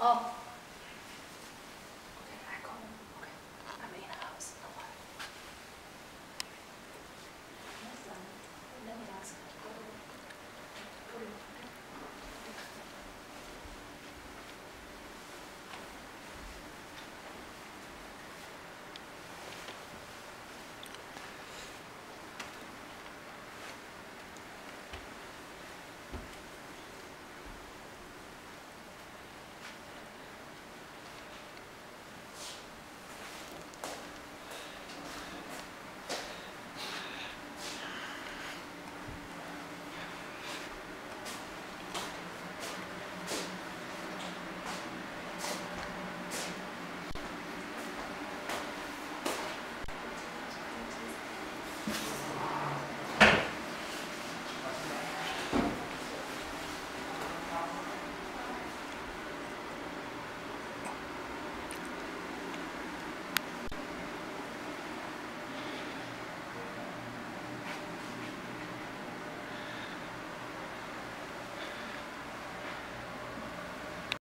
어,